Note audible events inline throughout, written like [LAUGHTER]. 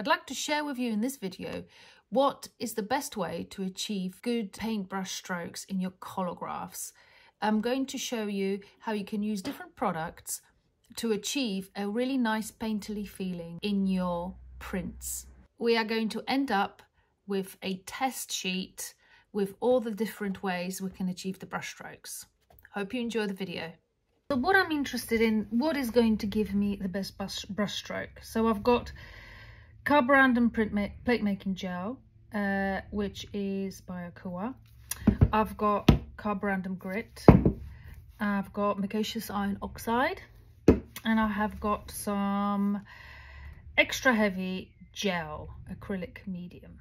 I'd like to share with you in this video what is the best way to achieve good paintbrush strokes in your collagraphs. I'm going to show you how you can use different products to achieve a really nice painterly feeling in your prints. We are going to end up with a test sheet with all the different ways we can achieve the brush strokes. Hope you enjoy the video. So what I'm interested in, what is going to give me the best brush stroke? So I've got Carborundum print ma plate making gel, uh, which is by Akua. I've got Carborundum grit. I've got micaceous iron oxide. And I have got some extra heavy gel acrylic medium.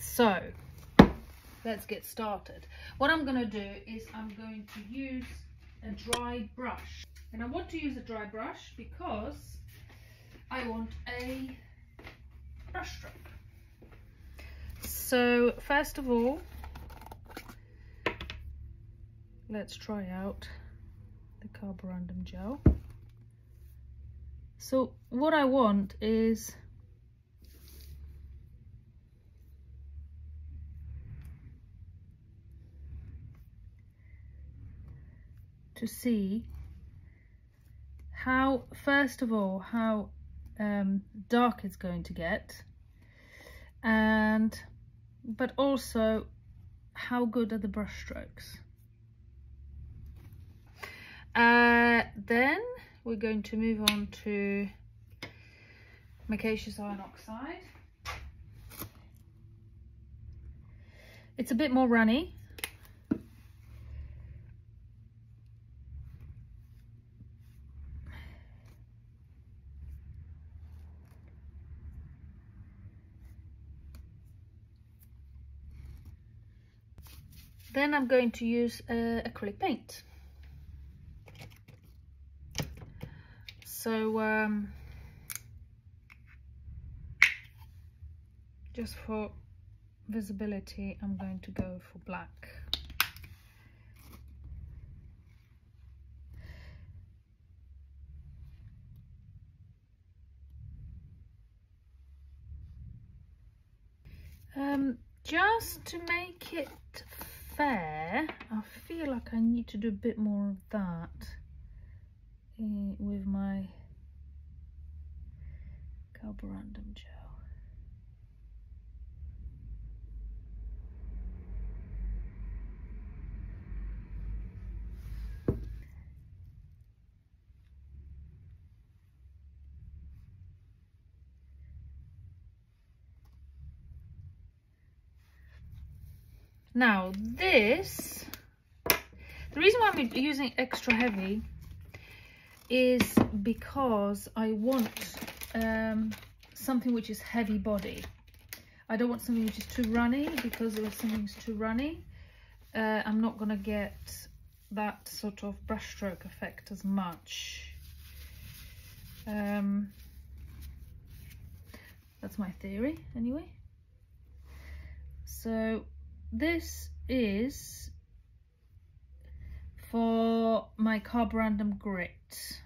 So let's get started. What I'm going to do is I'm going to use a dry brush. And I want to use a dry brush because I want a brush. So first of all, let's try out the carborundum gel. So what I want is to see how, first of all, how um, dark it's going to get and but also how good are the brush strokes. Uh, then we're going to move on to micaceous iron oxide. It's a bit more runny Then I'm going to use uh, acrylic paint. So um, just for visibility, I'm going to go for black. Um, just to make it fair, I feel like I need to do a bit more of that uh, with my carborundum gel. Now this, the reason why I'm using extra heavy is because I want um, something which is heavy body. I don't want something which is too runny because if something's too runny, uh, I'm not going to get that sort of brushstroke effect as much. Um, that's my theory anyway. So this is for my carborundum grit.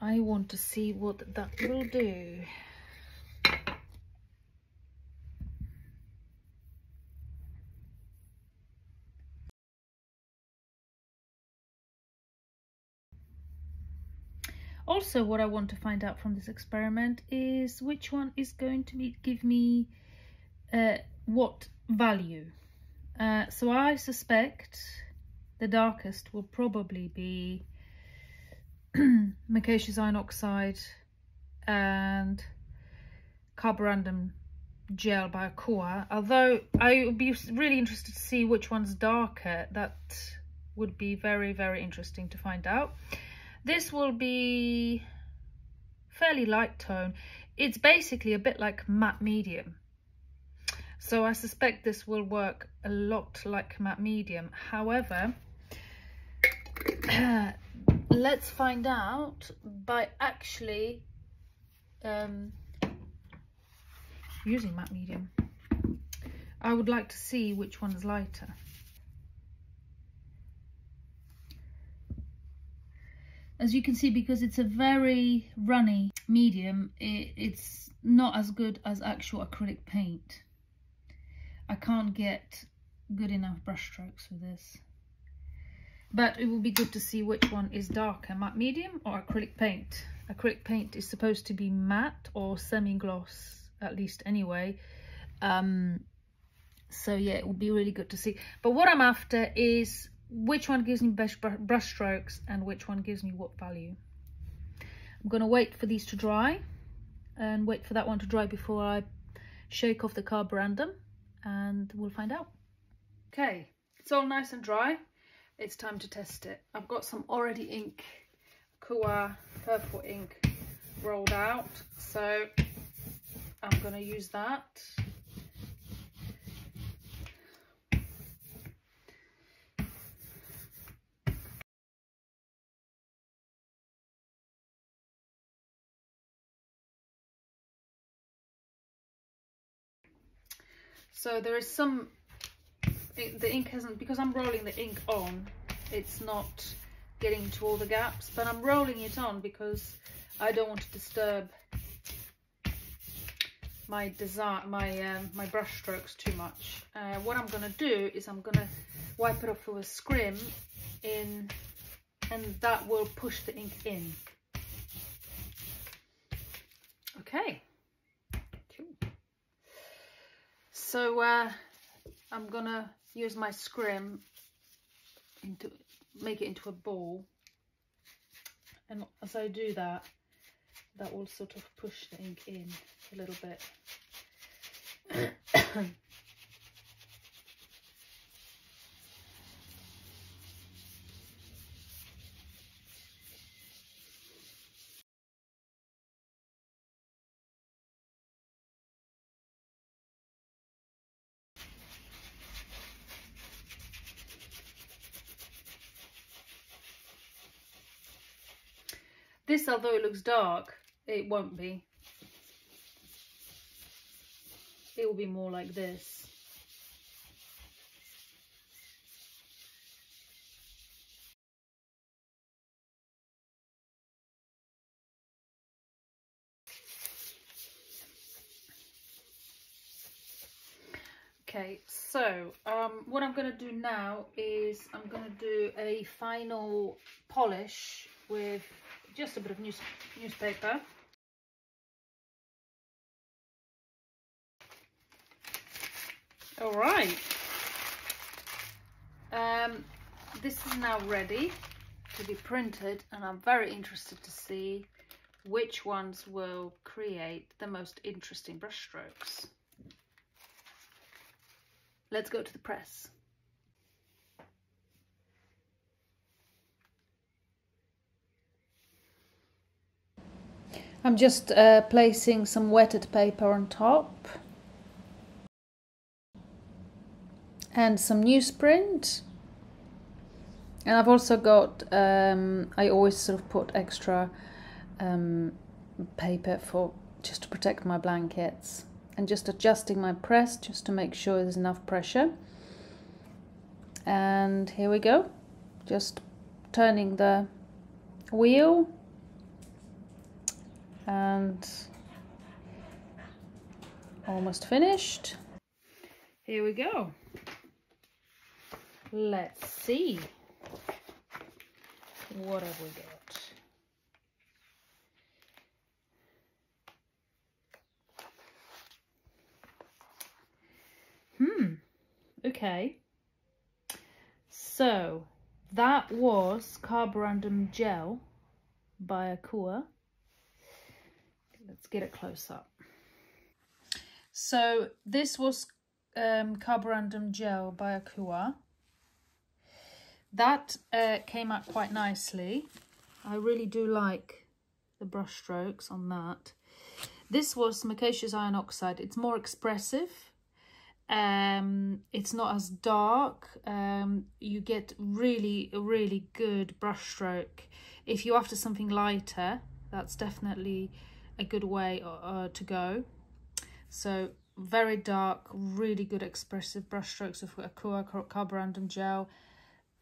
I want to see what that will do. Also, what I want to find out from this experiment is which one is going to be, give me uh, what value. Uh, so I suspect the darkest will probably be micaceous iron oxide and carborundum gel by Akua. Although I would be really interested to see which one's darker. That would be very, very interesting to find out. This will be fairly light tone. It's basically a bit like matte medium. So I suspect this will work a lot like matte medium. However, [CLEARS THROAT] let's find out by actually um, using matte medium. I would like to see which one is lighter. As you can see because it's a very runny medium it, it's not as good as actual acrylic paint. I can't get good enough brush strokes for this. But it will be good to see which one is darker matte medium or acrylic paint. Acrylic paint is supposed to be matte or semi-gloss at least anyway. Um, so yeah it will be really good to see. But what I'm after is which one gives me best brush strokes and which one gives me what value. I'm going to wait for these to dry and wait for that one to dry before I shake off the carborundum and we'll find out. Okay, it's all nice and dry. It's time to test it. I've got some already ink, Akua purple ink rolled out. So I'm going to use that. So there is some, the ink hasn't, because I'm rolling the ink on, it's not getting to all the gaps, but I'm rolling it on because I don't want to disturb my design, my um, my brush strokes too much. Uh, what I'm gonna do is I'm gonna wipe it off with a scrim in, and that will push the ink in. Okay. So uh, I'm gonna use my scrim into make it into a ball. And as I do that that will sort of push the ink in a little bit [COUGHS] [COUGHS] This, although it looks dark, it won't be. It will be more like this. Okay, so um, what I'm going to do now is I'm going to do a final polish with just a bit of news newspaper. All right. Um, this is now ready to be printed and I'm very interested to see which ones will create the most interesting brushstrokes. Let's go to the press. I'm just uh, placing some wetted paper on top. And some newsprint. And I've also got um, I always sort of put extra um, paper for just to protect my blankets. And just adjusting my press just to make sure there's enough pressure. And here we go. Just turning the wheel and almost finished. Here we go. Let's see. What have we got? Hmm, okay. So, that was Carborundum Gel by Akua. Let's get it close up. So this was um, Carborundum Gel by Akua. That uh, came out quite nicely. I really do like the brush strokes on that. This was Micaceous Iron Oxide. It's more expressive. Um, it's not as dark. Um, you get really, really good brush stroke. If you're after something lighter, that's definitely a good way uh, uh, to go. So very dark, really good expressive brush strokes of Akua Carborundum Gel.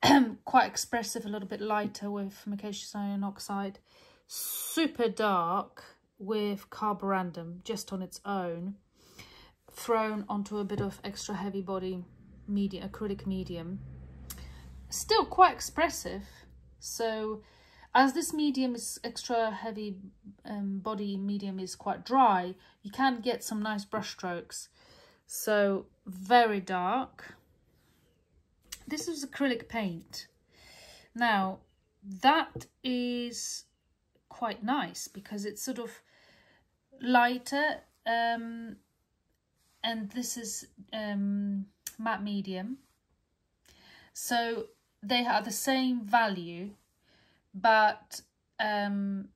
[CLEARS THROAT] quite expressive, a little bit lighter with micaceous iron oxide. Super dark with carborundum just on its own. Thrown onto a bit of extra heavy body medium, acrylic medium. Still quite expressive. So as this medium is extra heavy um, body medium is quite dry, you can get some nice brush strokes. So very dark. This is acrylic paint. Now that is quite nice because it's sort of lighter um, and this is um, matte medium. So they are the same value, but um,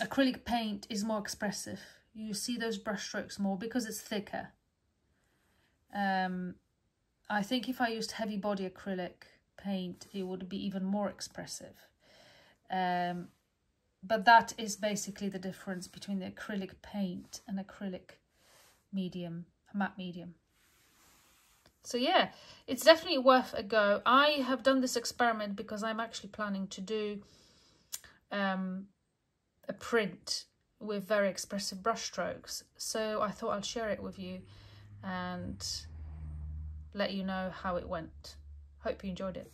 acrylic paint is more expressive. You see those brush strokes more because it's thicker. Um, I think if I used heavy body acrylic paint, it would be even more expressive. Um, but that is basically the difference between the acrylic paint and acrylic medium, matte medium. So yeah, it's definitely worth a go. I have done this experiment because I'm actually planning to do um, a print with very expressive brush strokes. So I thought I'll share it with you and let you know how it went. Hope you enjoyed it.